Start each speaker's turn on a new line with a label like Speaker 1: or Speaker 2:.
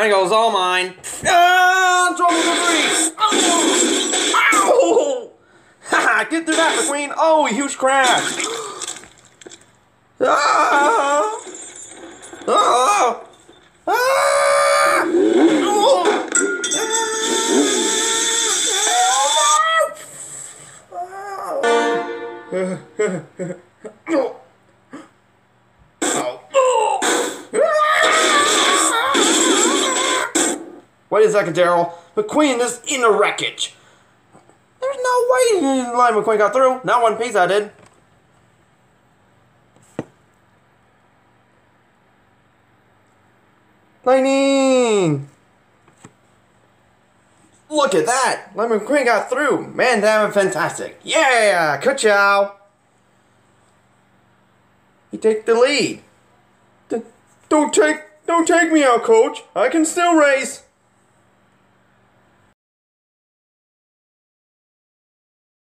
Speaker 1: Triangle's all mine. Ah, trouble for three. Oh. Ow! Haha, get through that, McQueen. Oh, huge crash. Ah! Ah! Ah! Oh! Wait a second, Darrell. McQueen is in the wreckage. There's no way Lightning McQueen got through. Not one piece I did. Lightning! Look at that! Lightning McQueen got through. Man, damn fantastic. Yeah! Ka-chow! You take the lead. D- don't take, don't take me out, coach. I can still race.